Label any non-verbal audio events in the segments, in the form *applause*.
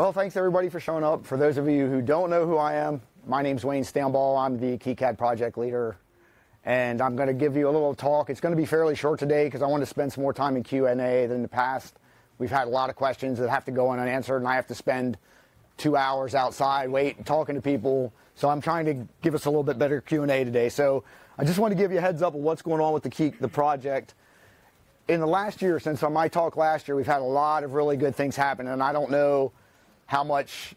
Well, thanks everybody for showing up. For those of you who don't know who I am, my name's Wayne Stambaugh. I'm the KiCad project leader, and I'm going to give you a little talk. It's going to be fairly short today because I want to spend some more time in Q&A than in the past. We've had a lot of questions that have to go unanswered, and I have to spend two hours outside waiting, talking to people. So I'm trying to give us a little bit better Q&A today. So I just want to give you a heads up of what's going on with the key, the project. In the last year, since my talk last year, we've had a lot of really good things happen, and I don't know how much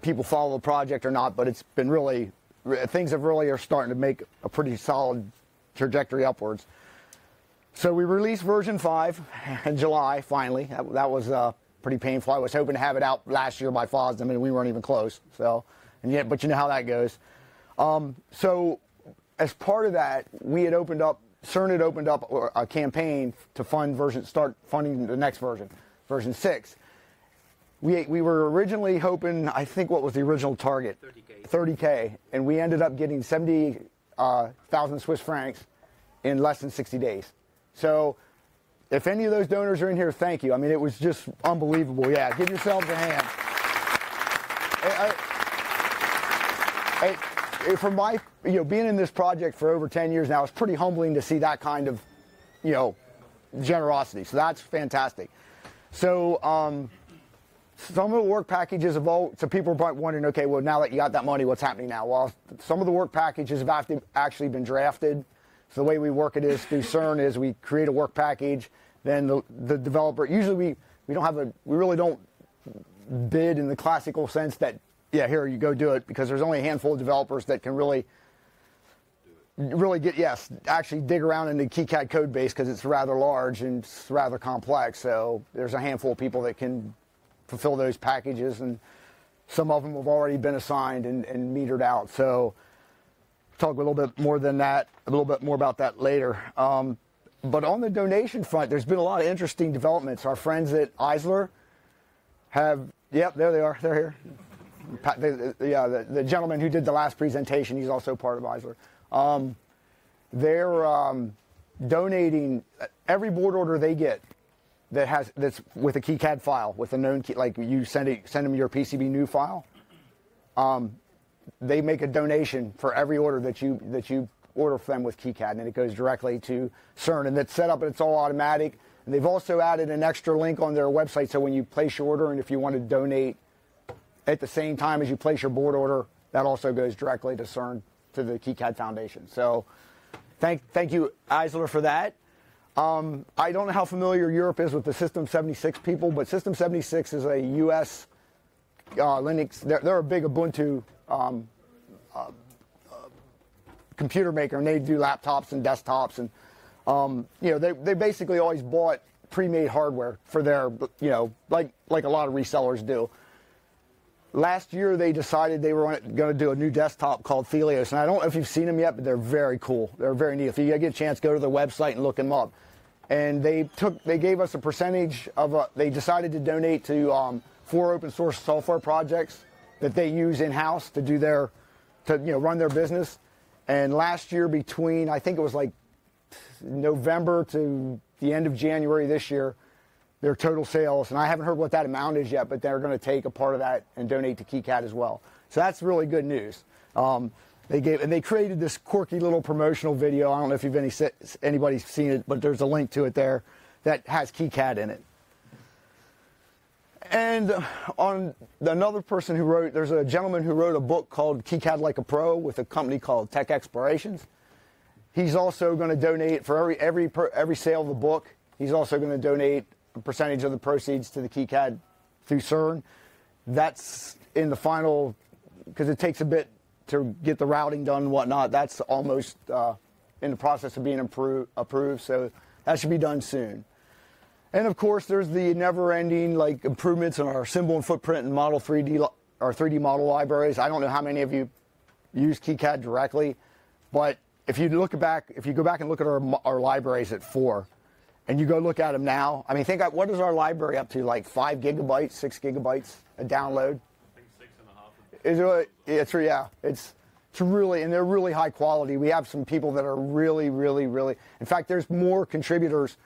people follow the project or not, but it's been really things have really are starting to make a pretty solid trajectory upwards. So we released version five *laughs* in July. Finally, that, that was uh, pretty painful. I was hoping to have it out last year by FOSDEM, and we weren't even close. So, and yet, but you know how that goes. Um, so, as part of that, we had opened up. CERN had opened up a campaign to fund version, start funding the next version, version six we, we were originally hoping, I think what was the original target? 30K. 30K. And we ended up getting 70,000 uh, Swiss francs in less than 60 days. So if any of those donors are in here, thank you. I mean, it was just unbelievable. Yeah, give yourselves a hand. I, I, I, for my, you know, being in this project for over 10 years now, it's pretty humbling to see that kind of, you know, generosity. So that's fantastic. So, um, some of the work packages have all, so people are probably wondering, okay, well, now that you got that money, what's happening now? Well, some of the work packages have actually been drafted. So the way we work it is through *laughs* CERN is we create a work package, then the, the developer, usually we, we don't have a, we really don't bid in the classical sense that, yeah, here you go do it, because there's only a handful of developers that can really, really get, yes, actually dig around in the KiCad code base because it's rather large and it's rather complex. So there's a handful of people that can fulfill those packages, and some of them have already been assigned and, and metered out. So talk a little bit more than that, a little bit more about that later. Um, but on the donation front, there's been a lot of interesting developments. Our friends at Aisler have, yep, there they are, they're here. The, yeah, the, the, gentleman who did the last presentation, he's also part of Aisler. Um, they're um, donating every board order they get that has that's with a KiCad file with a known key, like you send it send them your Pcbnew file. Um, they make a donation for every order that you that you order from them with KiCad, and it goes directly to CERN, and it's set up and it's all automatic. And they've also added an extra link on their website, so when you place your order, and if you want to donate at the same time as you place your board order, that also goes directly to CERN to the KiCad Foundation. So, thank thank you, Aisler, for that. Um, I don't know how familiar Europe is with the System 76 people, but System 76 is a U.S. Uh, Linux. They're, they're, a big Ubuntu um, uh, uh, computer maker, and they do laptops and desktops, and um, you know they they basically always bought pre-made hardware for their you know like like a lot of resellers do. Last year, they decided they were going to do a new desktop called Thelios, and I don't know if you've seen them yet, but they're very cool. They're very neat. If you get a chance, go to their website and look them up and they took they gave us a percentage of a, they decided to donate to um, four open source software projects that they use in house to do their to you know run their business. And last year, between I think it was like November to the end of January this year, their total sales, and I haven't heard what that amount is yet, but they're going to take a part of that and donate to KiCad as well. So that's really good news. Um, they gave and they created this quirky little promotional video. I don't know if you've any anybody's seen it, but there's a link to it there that has KiCad in it. And on another person who wrote, there's a gentleman who wrote a book called KiCad Like a Pro with a company called Tech Explorations. He's also going to donate for every every every sale of the book. He's also going to donate a percentage of the proceeds to the KiCad through CERN. That's in the final because it takes a bit to get the routing done and whatnot. That's almost uh, in the process of being approved, so that should be done soon. And of course, there's the never-ending like improvements in our symbol and footprint and model 3D our 3D model libraries. I don't know how many of you use KiCad directly, but if you look back, if you go back and look at our, our libraries at four, and you go look at them now, I mean, think what is our library up to? Like five gigabytes, six gigabytes a download? It's really, it's yeah, it's it's really and they're really high quality. We have some people that are really, really, really. In fact, there's more contributors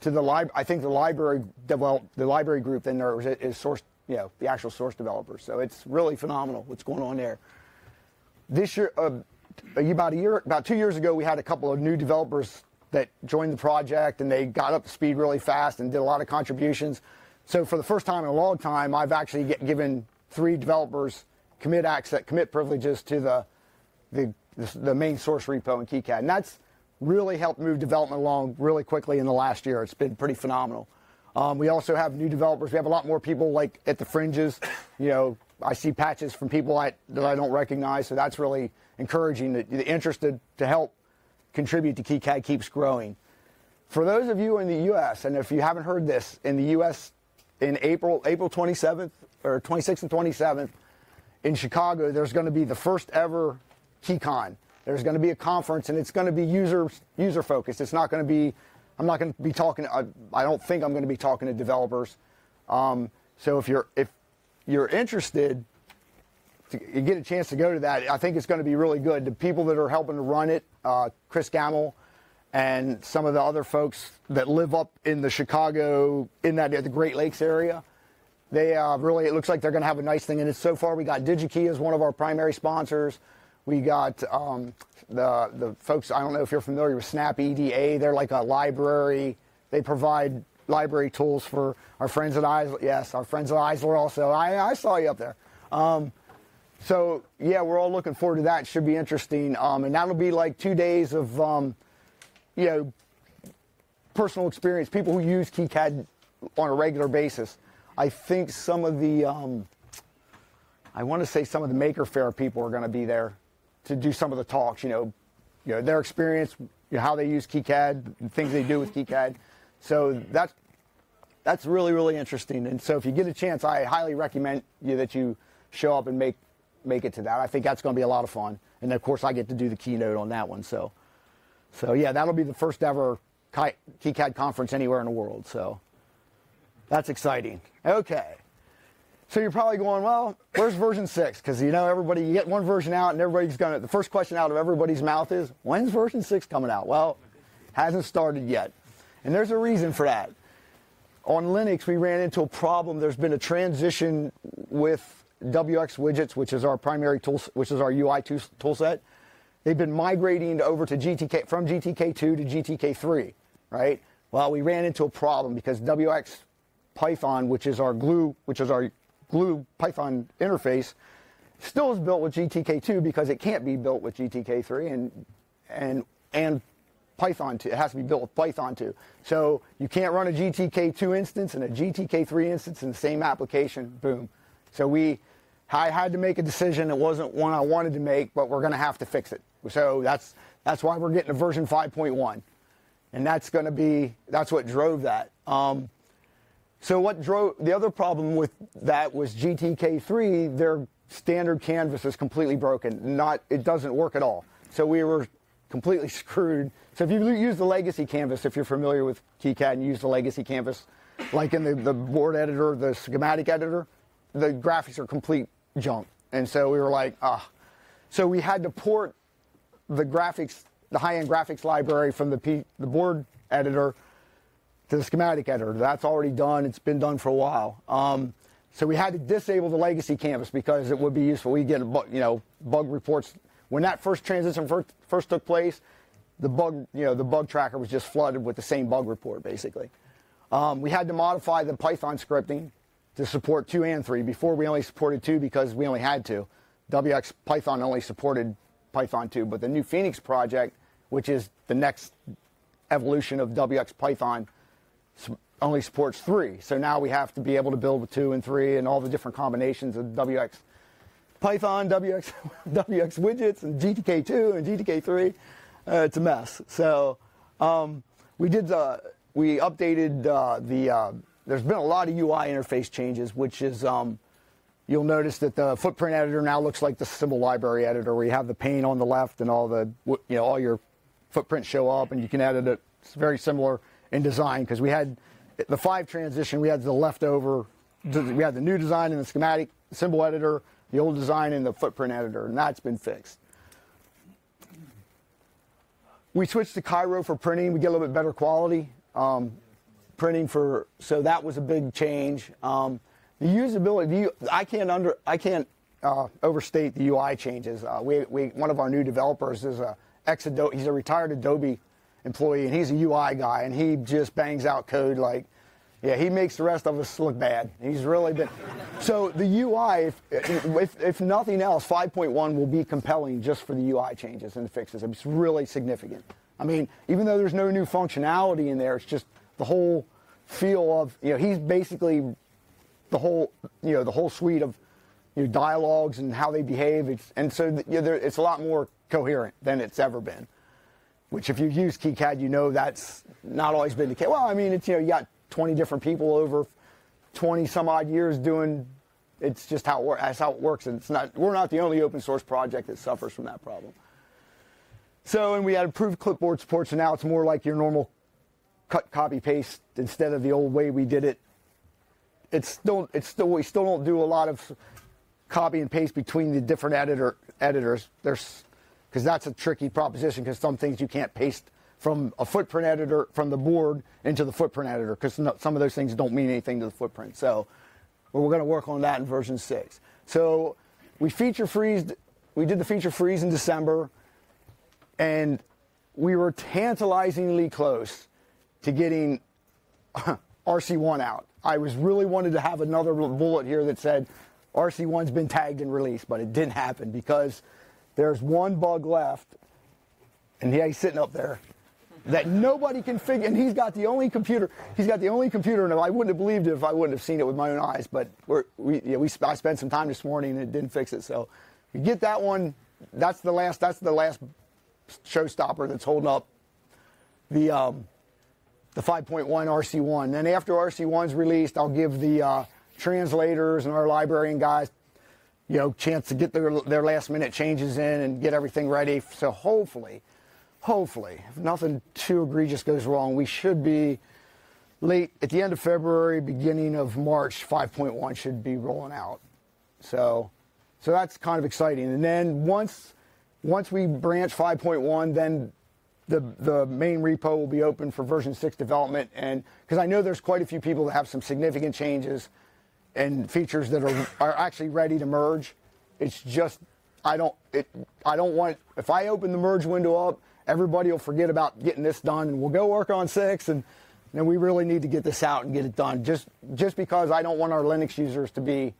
to the library. I think the library developed the library group than there is source you know, the actual source developers. So it's really phenomenal what's going on there. This year, uh, about a year, about two years ago, we had a couple of new developers that joined the project and they got up to speed really fast and did a lot of contributions. So for the first time in a long time, I've actually get, given three developers commit access, commit privileges to the, the, the main source repo in KiCad. And that's really helped move development along really quickly in the last year. It's been pretty phenomenal. Um, we also have new developers. We have a lot more people like at the fringes. You know, I see patches from people I, that I don't recognize, so that's really encouraging. The, the interest to, to help contribute to KiCad keeps growing. For those of you in the U.S., and if you haven't heard this, in the U.S. in April, April 27th or 26th and 27th in Chicago, there's going to be the first ever KiCon. There's going to be a conference, and it's going to be user user focused. It's not going to be. I'm not going to be talking. I, I don't think I'm going to be talking to developers. Um, so if you're if you're interested, to, you get a chance to go to that. I think it's going to be really good. The people that are helping to run it, uh, Chris Gammell, and some of the other folks that live up in the Chicago, in that the Great Lakes area, they uh, really it looks like they're going to have a nice thing. And so far, we got DigiKey as one of our primary sponsors. We got um, the the folks. I don't know if you're familiar with SnapEDA. They're like a library. They provide library tools for our friends at Aisler. Yes, our friends at Aisler also. I, I saw you up there. Um, so yeah, we're all looking forward to that. It should be interesting, um, and that'll be like two days of um, you know personal experience. People who use KiCad on a regular basis. I think some of the um, I want to say some of the Maker Faire people are going to be there to do some of the talks. You know, you know their experience, you know, how they use KiCad, things they do with KiCad. So that's that's really really interesting. And so if you get a chance, I highly recommend you that you show up and make make it to that. I think that's going to be a lot of fun. And of course, I get to do the keynote on that one. So, so yeah, that'll be the first ever KiCad conference anywhere in the world. So that's exciting. Okay. So you're probably going, well, where's version six? Because you know everybody, you get one version out, and everybody's going to. The first question out of everybody's mouth is, when's version six coming out? Well, hasn't started yet, and there's a reason for that. On Linux, we ran into a problem. There's been a transition with wxWidgets, which is our primary tool, which is our UI tool set, they've been migrating over to GTK from GTK2 to GTK3, right? Well, we ran into a problem because WX Python, which is our glue, which is our glue Python interface, still is built with GTK2 because it can't be built with GTK3 and and and Python 2. It has to be built with Python 2. So you can't run a GTK2 instance and a GTK3 instance in the same application. Boom. So we I had to make a decision. It wasn't one I wanted to make, but we're going to have to fix it. So that's that's why we're getting a version 5.1, and that's going to be that's what drove that. Um, so what drove the other problem with that was GTK3. Their standard canvas is completely broken. Not it doesn't work at all. So we were completely *laughs* screwed. So if you use the legacy canvas, if you're familiar with KiCad and use the legacy canvas, like in the, the board editor, the schematic editor, the graphics are complete junk. And so we were like, ah. So we had to port the graphics, the high-end graphics library from the, P, the board editor to the schematic editor. That's already done. It's been done for a while. Um, so we had to disable the legacy canvas because it would be useful. We get, a you know, bug reports. When that first transition first, first took place, the bug, you know, the bug tracker was just flooded with the same bug report, basically. Um, we had to modify the Python scripting to support 2 and 3. Before we only supported 2 because we only had to. WX Python only supported Python 2, but the new Phoenix project, which is the next evolution of wxPython, only supports 3. So now we have to be able to build with 2 and 3 and all the different combinations of WX Python, WX, *laughs* wxWidgets, and GTK2 and GTK3. Uh, it's a mess. So um, we did the, we updated uh, the uh, there's been a lot of UI interface changes, which is um, you'll notice that the footprint editor now looks like the symbol library editor, where you have the pane on the left and all the you know all your footprints show up, and you can edit it. It's very similar in design because we had the five transition, we had the leftover, we had the new design in the schematic symbol editor, the old design in the footprint editor, and that's been fixed. We switched to Cairo for printing. We get a little bit better quality. Um, printing for, so that was a big change. Um, the usability. I can't under. I can't uh, overstate the UI changes. Uh, we, we one of our new developers is a ex Adobe. He's a retired Adobe employee, and he's a UI guy, and he just bangs out code like. Yeah, he makes the rest of us look bad. He's really been. So the UI, if, if, if nothing else, 5.1 will be compelling just for the UI changes and the fixes. It's really significant. I mean, even though there's no new functionality in there, it's just the whole feel of you know he's basically the whole you know the whole suite of you know, dialogues and how they behave. It's, and so you know, it's a lot more coherent than it's ever been. Which, if you use KiCad, you know that's not always been the case. Well, I mean, it's you know you got 20 different people over 20 some odd years doing. It's just how it works. That's how it works, and it's not. We're not the only open source project that suffers from that problem. So, and we had improved clipboard support, so now it's more like your normal cut, copy, paste instead of the old way we did it. It's still, it's still, we still don't do a lot of copy and paste between the different editor editors. There's, because that's a tricky proposition. Because some things you can't paste from a footprint editor from the board into the footprint editor because some of those things don't mean anything to the footprint. So we're going to work on that in version six. So we feature freezed. We did the feature freeze in December, and we were tantalizingly close to getting *laughs* RC1 out. I was really wanted to have another bullet here that said RC1's been tagged and released, but it didn't happen because there's one bug left, and he's sitting up there that nobody can figure. And he's got the only computer. He's got the only computer, and I wouldn't have believed it if I wouldn't have seen it with my own eyes. But we're, we, yeah, we I spent some time this morning and it didn't fix it. So you get that one. That's the last. That's the last showstopper that's holding up the um, the 5.1 RC1. Then after RC1's released, I'll give the uh, translators and our librarian guys, you know, chance to get their, their last minute changes in and get everything ready. So hopefully, hopefully, if nothing too egregious goes wrong, we should be late at the end of February, beginning of March, 5.1 should be rolling out. So, so that's kind of exciting. And then once, once we branch 5.1, then the, the main repo will be open for version 6 development. And because I know there's quite a few people that have some significant changes and features that are, are actually ready to merge. It's just, I don't, it, I don't want, if I open the merge window up, everybody will forget about getting this done and we'll go work on 6 and then we really need to get this out and get it done. Just, just because I don't want our Linux users to be,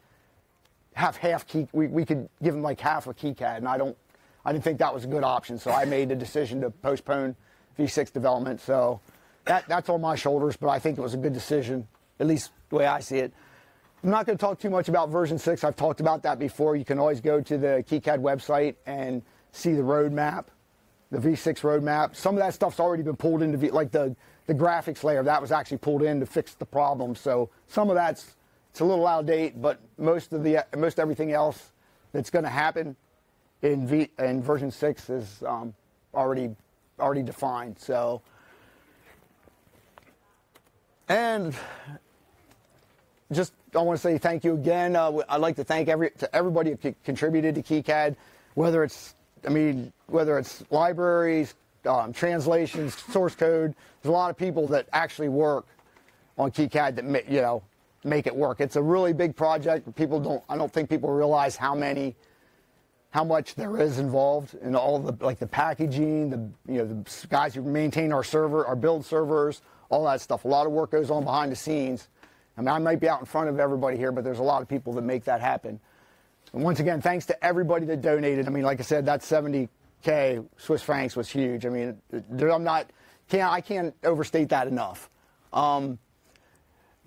have half key, we, we could give them like half a KiCad and I don't, I didn't think that was a good option, so I made the decision to postpone V6 development. So that, that's on my shoulders, but I think it was a good decision, at least the way I see it. I'm not going to talk too much about version 6. I've talked about that before. You can always go to the KiCad website and see the roadmap, the V6 roadmap. Some of that stuff's already been pulled into, v, like the, the graphics layer, that was actually pulled in to fix the problem. So some of that's it's a little out of date, but most of the most everything else that's going to happen in, v, in version 6 is um, already, already defined. So, and just I want to say thank you again. Uh, I'd like to thank every to everybody who contributed to KiCad, whether it's I mean whether it's libraries, um, translations, source code. There's a lot of people that actually work on KiCad that you know make it work. It's a really big project. People don't I don't think people realize how many how much there is involved in all the like the packaging, the you know the guys who maintain our server, our build servers, all that stuff. A lot of work goes on behind the scenes. I mean, I might be out in front of everybody here, but there's a lot of people that make that happen. And once again, thanks to everybody that donated. I mean, like I said, that 70k Swiss francs was huge. I mean, I'm not can't I can't overstate that enough. Um,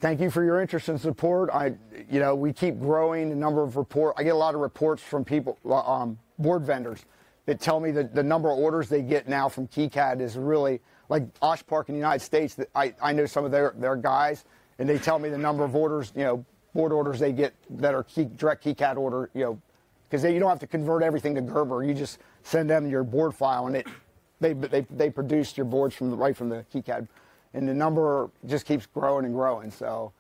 thank you for your interest and support. I, you know, we keep growing the number of report. I get a lot of reports from people, um, board vendors, that tell me that the number of orders they get now from KiCad is really like OSH Park in the United States. That I, I know some of their their guys, and they tell me the number of orders, you know, board orders they get that are key, direct KiCad order, you know, because you don't have to convert everything to Gerber. You just send them your board file, and it they they they produce your boards from the, right from the KiCad and the number just keeps growing and growing. So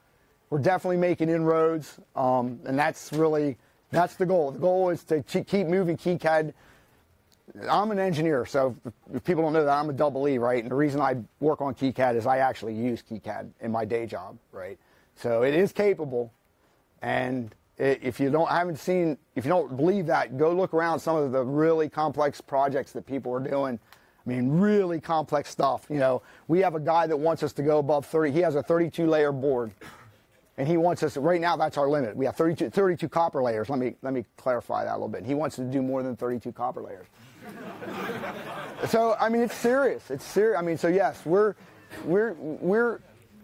we're definitely making inroads, um, and that's really that's the goal. The goal is to keep moving KiCad. I'm an engineer, so if people don't know that, I'm a double E, right? And the reason I work on KiCad is I actually use KiCad in my day job, right? So it is capable. And if you don't haven't seen, if you don't believe that, go look around some of the really complex projects that people are doing. I mean, really complex stuff. You know, we have a guy that wants us to go above 30. He has a 32 layer board, and he wants us. Right now, that's our limit. We have 32, 32 copper layers. Let me let me clarify that a little bit. He wants to do more than 32 copper layers. so I mean, it's serious. It's serious. I mean, so yes, we're we're we're.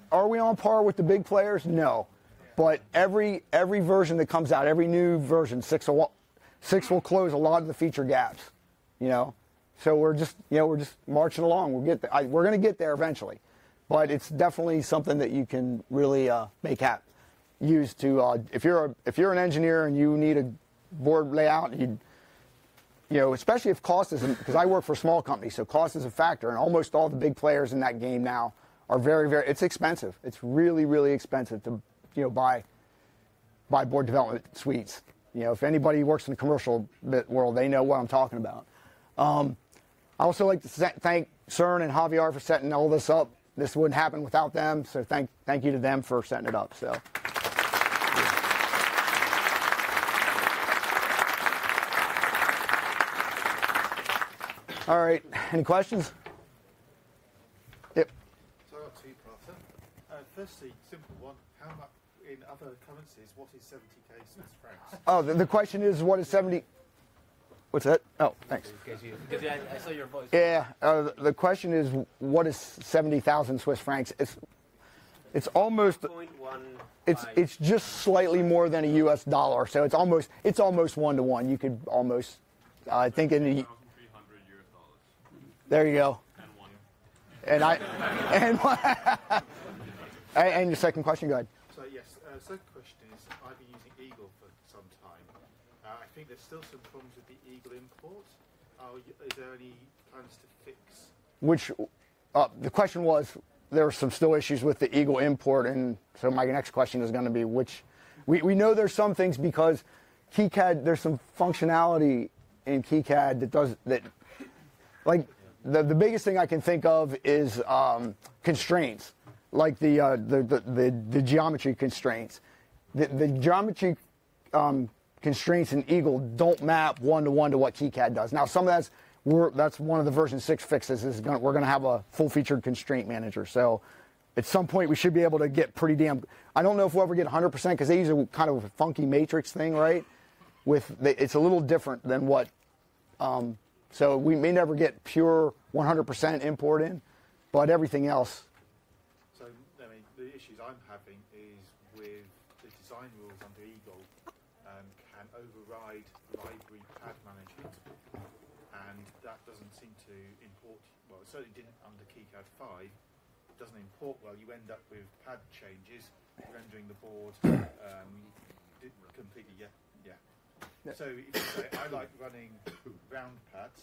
Are we on par with the big players? No. But every every version that comes out, every new version, six will, six will close a lot of the feature gaps. You know, so we're just you know we're just marching along. We'll get there. I, we're going to get there eventually, but it's definitely something that you can really uh, make happen. Use to uh, if you're a, if you're an engineer and you need a board layout, you you know especially if cost is because I work for a small company, so cost is a factor, and almost all the big players in that game now are very very. It's expensive. It's really really expensive to you know, buy by board development suites. You know, if anybody works in the commercial world, they know what I'm talking about. Um, I also like to thank CERN and Javier for setting all this up. This wouldn't happen without them, so thank thank you to them for setting it up. So. All right. Any questions? Yep. So I got two, Uh, firstly, simple one. How much in other currencies, what is 70k Swiss francs? Oh, the, the question is, what is 70? What's that? Oh, thanks. Because I, saw your voice. Yeah, uh, the question is, what is 70,000 Swiss francs? It's it's almost it's it's just slightly more than a U.S. dollar, so it's almost it's almost one to one. You could almost, uh, I think in the. There you go. And I and *laughs* and your second question, go ahead. So yes, uh, second question is, using Eagle for some time. Uh, I think there's still some problems with the Eagle import. is there any plans to fix? Which, uh, the question was, there are some still issues with the Eagle import, and so my next question is going to be which. We, we know there's some things because KiCad, there's some functionality in KiCad that does that, like the, the biggest thing I can think of is um, constraints like the, uh, the, the, the, the, geometry constraints. The, the geometry um, constraints in Eagle don't map one to one to what KiCad does. Now, some of that's we're, that's one of the version six fixes. Is gonna, we're going to have a full featured constraint manager. So at some point we should be able to get pretty damn. I don't know if we'll ever get 100% because they use a kind of a funky matrix thing, right? With the, it's a little different than what. Um, so we may never get pure 100% import in, but everything else I'm having is with the design rules under Eagle um, can override library pad management, and that doesn't seem to import. Well, it certainly didn't under KiCad 5. It doesn't import well. You end up with pad changes, rendering the board *coughs* um, completely yeah yeah. So if you say I like running round pads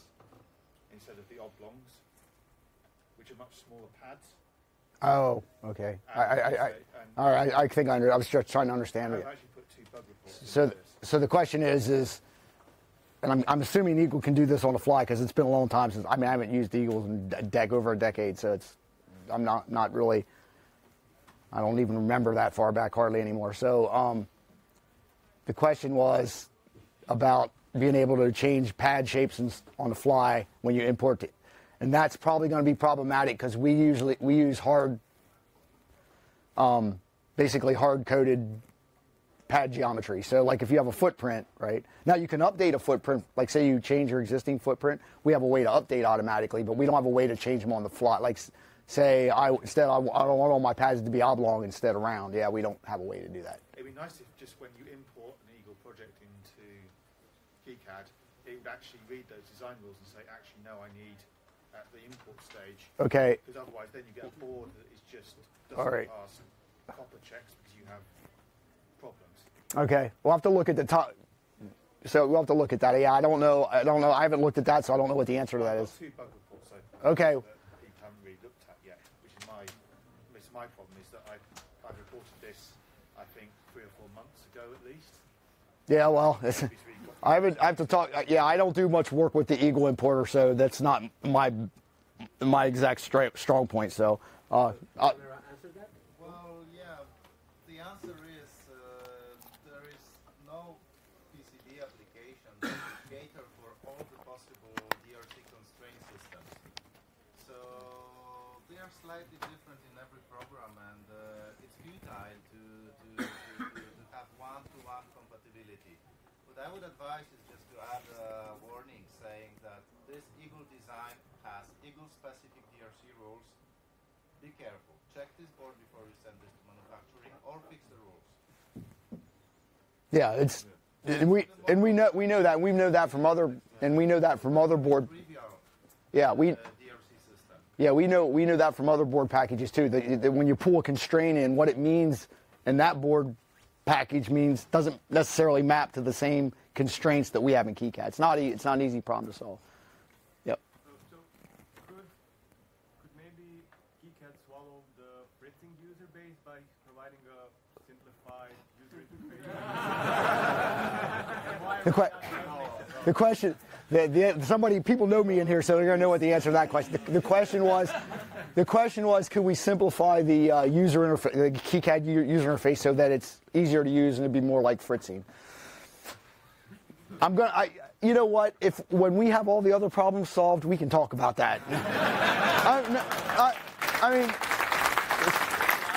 instead of the oblongs, which are much smaller pads. Oh, okay. I, I, I, all right. I think I, I was just trying to understand it. So, so the question is, is, and I'm, I'm assuming Eagle can do this on the fly because it's been a long time since. I mean, I haven't used Eagles in a deck over a decade, so it's, I'm not not really. I don't even remember that far back hardly anymore. So, um, the question was about being able to change pad shapes and, on the fly when you import it and that's probably going to be problematic because we usually we use hard, um, basically hard coded pad geometry. So like if you have a footprint, right? Now you can update a footprint, like say you change your existing footprint, we have a way to update automatically, but we don't have a way to change them on the fly. Like say I instead I, I don't want all my pads to be oblong instead of round. Yeah, we don't have a way to do that. It'd be nice if just when you import an Eagle project into KiCad, it would actually read those design rules and say, actually no, I need at the import stage. Okay. Because otherwise, then you get a board that is just doesn't All right. pass copper checks because you have. Okay, we'll have to look at the top. So we'll have to look at that. Yeah, I don't know. I don't know. I haven't looked at that, so I don't know what the answer to that is. Two bug reports. So okay. That you haven't really looked at yet, which is my, which is my problem is that I I reported this I think three or four months ago at least. Yeah, well, *laughs* I haven't. I have to talk. Yeah, I don't do much work with the Eagle importer, so that's not my my exact straight, strong point. So, uh, uh, well, yeah, the answer is uh, there is no PCB application that cater for all the possible DRC constraint systems. So they are slightly different in every program, and uh, it's futile to, to, to, to have one-to-one compatibility. What I would advise is just to add a warning saying that this Eagle design has Eagle-specific DRC rules. Be careful. Check this board before you send this to manufacturing, or fix the rules. Yeah, it's and we and we know we know that we know that from other and we know that from other board. Yeah, we system. Yeah we know we know that from other board packages too. That, that when you pull a constraint in, what it means in that board package means doesn't necessarily map to the same constraints that we have in KiCad. It's not e- it's not an easy problem to solve. Yep. So, so could, could maybe KiCad swallow the Fritzing user base by providing a simplified user interface? *laughs* The, que- the question, the, the, somebody, people know me in here, so they're going to know what the answer to that question. The, the question was, the question was, could we simplify the uh, user interface, the KiCad user interface, so that it's easier to use and it'd be more like Fritzing? I'm gonna, you know what? If when we have all the other problems solved, we can talk about that. *laughs* I, no, I, I mean,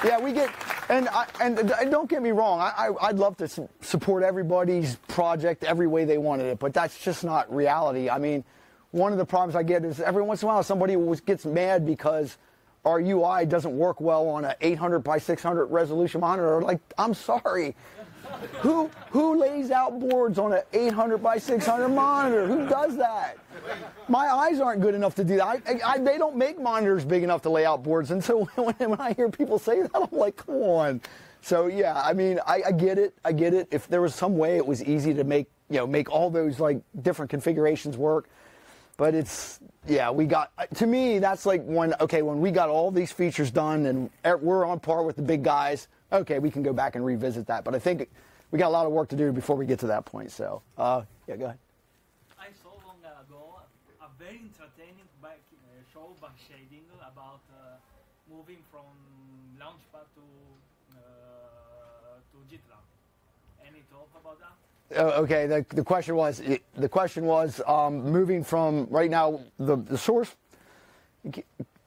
yeah, we get, and I, and, and don't get me wrong, I, I, I'd love to su- support everybody's project every way they wanted it, but that's just not reality. I mean, one of the problems I get is every once in a while somebody gets mad because our UI doesn't work well on an 800 by 600 resolution monitor. Like, I'm sorry. Who who lays out boards on an 800 by 600 monitor? Who does that? My eyes aren't good enough to do that. I, I, they don't make monitors big enough to lay out boards, and so *laughs* when, when I hear people say that, I'm like, come on. So yeah, I mean, I, I get it. I get it. If there was some way it was easy to make you know make all those like different configurations work, but it's yeah we got to me that's like when okay when we got all these features done and we're on par with the big guys okay we can go back and revisit that but i think we got a lot of work to do before we get to that point so uh, yeah go ahead I saw long ago a very entertaining by, Shading about uh, moving from Launchpad to uh, to GitLab. Any talk about that? Uh, okay the, the question was the question was um, moving from right now the, the source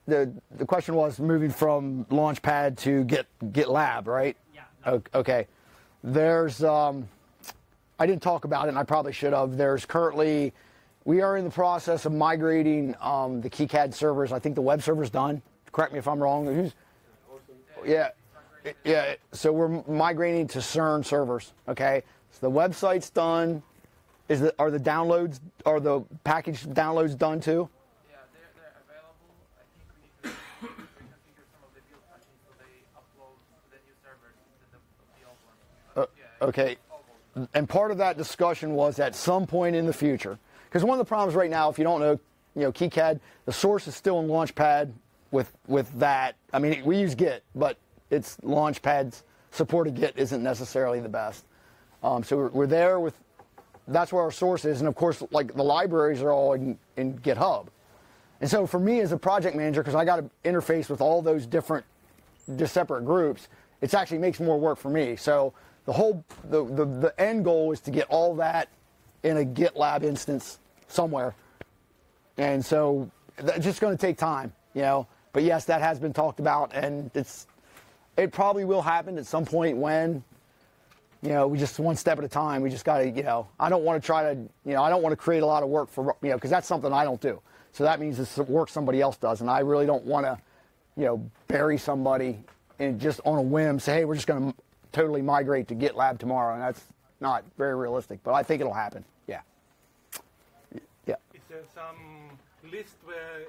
the, the question was moving from launchpad to git gitlab right Yeah. O- Okay. There's, um, I didn't talk about it, and I probably should have. There's currently, we are in the process of migrating um, the KiCad servers. I think the web server's done. Correct me if I'm wrong. Who's, yeah, yeah. So we're migrating to CERN servers. Okay. So the website's done. Is the, are the downloads, are the package downloads done too? Yeah, they're, they're available. I think we need to reconfigure some of the build patches so they upload to the new servers instead of the old ones. Uh, yeah, okay. and part of that discussion was at some point in the future. Because one of the problems right now, if you don't know, you know, KiCad, the source is still in Launchpad with with that. I mean, we use Git, but it's Launchpad's supported Git isn't necessarily the best. Um, so we're, we're there with that's where our source is, and of course, like the libraries are all in, in GitHub. And so for me as a project manager, because I got to interface with all those different just separate groups, it actually makes more work for me. So the whole the, the, the end goal is to get all that in a GitLab instance somewhere. And so that's just going to take time, you know. But yes, that has been talked about, and it's it probably will happen at some point when you know we just one step at a time. We just got to, you know, I don't want to try to, you know, I don't want to create a lot of work for, you know, because that's something I don't do. So that means it's work somebody else does, and I really don't want to, you know, bury somebody and just on a whim say, hey, we're just going to totally migrate to GitLab tomorrow, and that's not very realistic. But I think it'll happen. Yeah. Yeah. There some list where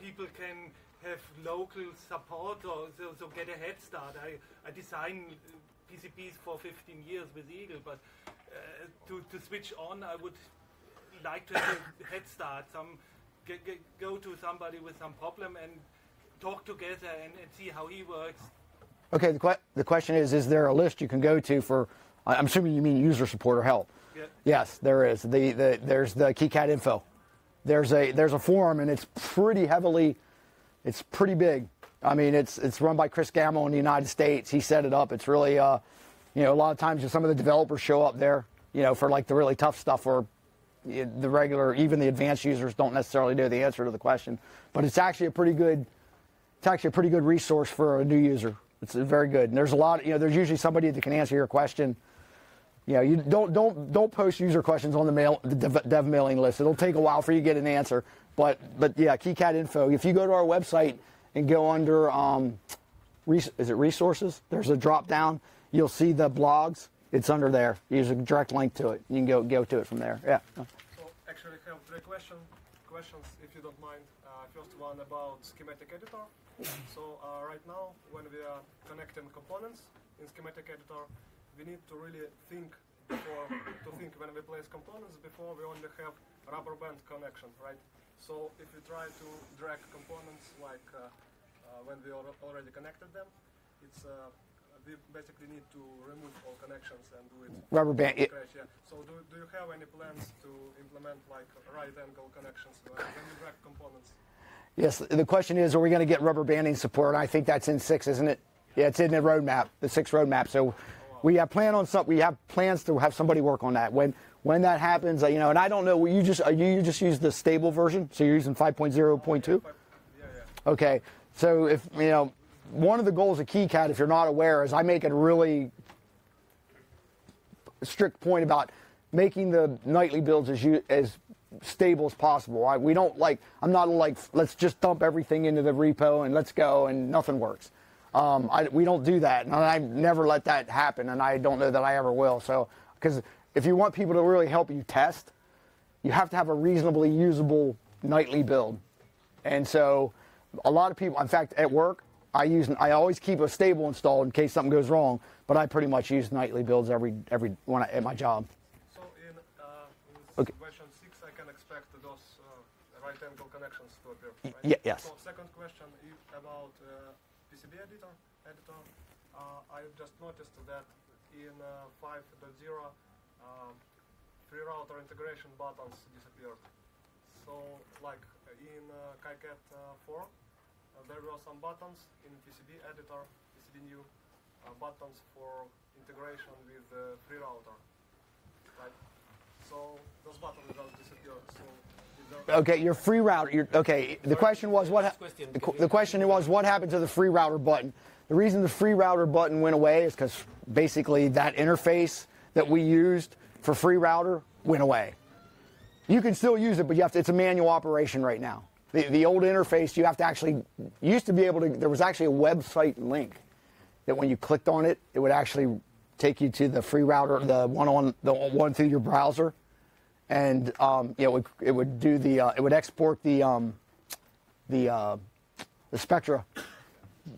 people can have local support or so, so get a head start? I, I design PCBs for 15 years with Eagle, but uh, to, to switch on, I would like to have a *coughs* head start. Some get, get, go to somebody with some problem and talk together and, and see how he works. Okay. The, que- the question is: Is there a list you can go to for? I'm assuming you mean user support or help. Yes, there is. The, the there's the KiCad info. There's a there's a forum and it's pretty heavily, it's pretty big. I mean, it's it's run by Chris Gammell in the United States. He set it up. It's really uh, You know, a lot of times some of the developers show up there, you know, for like the really tough stuff y- the regular, even the advanced users don't necessarily know the answer to the question. But it's actually a pretty good, it's actually a pretty good resource for a new user. It's very good. And there's a lot, you know, there's usually somebody that can answer your question. You know, you don't don't don't post user questions on the mail the dev, dev mailing list. It'll take a while for you to get an answer. But but yeah, KiCad info. If you go to our website and go under um, res- is it resources? There's a drop down. You'll see the blogs. It's under there. There's a direct link to it. You can go go to it from there. Yeah. So actually I have three question, questions, if you don't mind. Uh, first one about schematic editor. So uh, right now, when we are connecting components in schematic editor, we need to really think before to think when we place components before we only have rubber band connection, right? So if we try to drag components like uh, uh, when we al- already connected them, it's uh, we basically need to remove all connections and do it Rubber band. It, yeah. So do, do you have any plans to implement like right angle connections when when you drag components? Yes, the question is, are we going to get rubber banding support? I think that's in six, isn't it? Yeah, it's in the roadmap, the six roadmap. So we have plan on some. We have plans to have somebody work on that. When when that happens, uh, you know, and I don't know. You just uh, you, you just use the stable version, so you're using 5.0.2. Yeah, yeah. Okay, so if you know, one of the goals of KiCad, if you're not aware, is I make a really strict point about making the nightly builds as you as stable as possible. I, we don't like. I'm not like let's just dump everything into the repo and let's go and nothing works. Um, I, we don't do that, and I never let that happen, and I don't know that I ever will. So, because if you want people to really help you test, you have to have a reasonably usable nightly build. And so, a lot of people, in fact, at work, I use I always keep a stable installed in case something goes wrong. But I pretty much use nightly builds every every when I, at my job. So in, uh, in Okay. version six, I can expect those uh, right angle connections to appear. Right? ye- yes. So second question about uh, PCB editor. Editor. Uh, I just noticed that in uh, 5.0, um, free router integration buttons disappeared. So like in uh, KiCad uh, 4, uh, there were some buttons in PCB editor, Pcbnew buttons for integration with the free router. Right? So those buttons just disappeared. So Okay, your free router. Your, okay, the question was what? Question. The, the question was what happened to the free router button? The reason the free router button went away is because basically that interface that we used for free router went away. You can still use it, but you have to, it's a manual operation right now. The, the old interface, you have to actually, used to be able to, there was actually a website link that when you clicked on it, it would actually take you to the free router, the one on the one through your browser, and um, you know, it would, it would do the, uh, it would export the, um, the, uh, the Spectra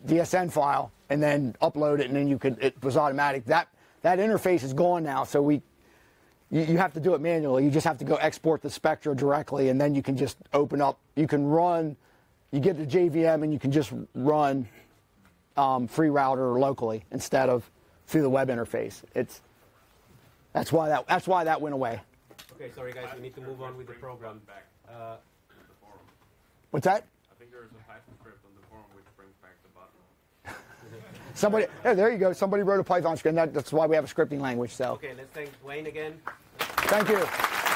DSN file and then upload it, and then you could, it was automatic. That that interface is gone now, so we, you, you have to do it manually. You just have to go export the Spectra directly, and then you can just open up. You can run, you get the JVM, and you can just run um, free router locally instead of through the web interface. It's that's why that that's why that went away. Okay, sorry guys, we need to move on with the program. Uh, What's that? I think there is a Python script on the forum which brings back the button. *laughs* Somebody, yeah, there you go. Somebody wrote a Python script. and That, that's why we have a scripting language. So, okay, let's thank Wayne again. thank you.